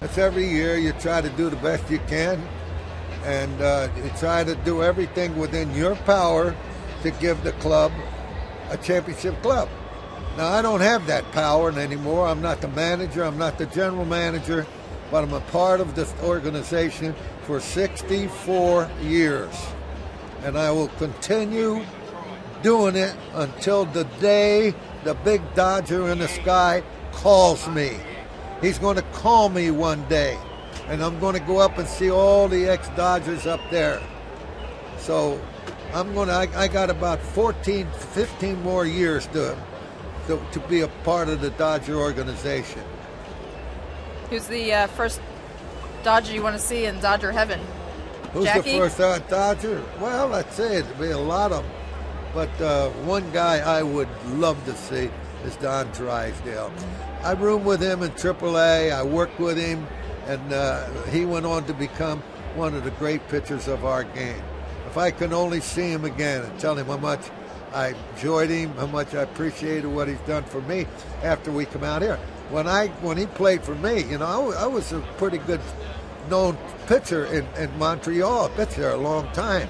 It's every year you try to do the best you can, and uh, you try to do everything within your power to give the club a championship club. Now, I don't have that power anymore. I'm not the manager, I'm not the general manager, but I'm a part of this organization for 64 years. And I will continue doing it until the day the big Dodger in the sky calls me. He's going to call me one day, and I'm going to go up and see all the ex Dodgers up there. So I'm going to, I, I, got about 14, 15 more years to, to, to, be a part of the Dodger organization. Who's the uh, first Dodger you want to see in Dodger heaven? Who's Jackie? the first uh, Dodger? Well, I'd say it'd be a lot of them. But uh, one guy I would love to see is Don Drysdale. I roomed with him in AAA. I worked with him, and uh, he went on to become one of the great pitchers of our game. If I can only see him again and tell him how much I enjoyed him, how much I appreciated what he's done for me after we come out here. When I when he played for me, you know, I, I was a pretty good known pitcher in, in Montreal. Pitched there a long time.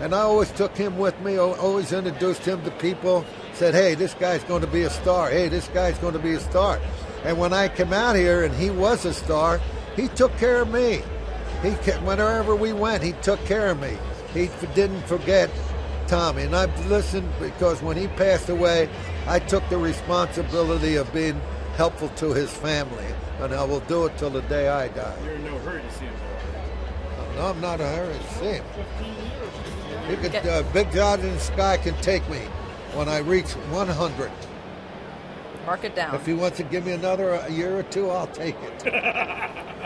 And I always took him with me, always introduced him to people, said, hey, this guy's going to be a star. Hey, this guy's going to be a star. And when I came out here and he was a star, he took care of me. He whenever we went, he took care of me. He didn't forget Tommy. And I've listened because when he passed away, I took the responsibility of being helpful to his family. And I will do it till the day I die. You're in no hurry to see him. No, I'm not a hurry to see him. He could, uh, Big God in the Sky can take me when I reach 100. Mark it down. If he wants to give me another year or two, I'll take it.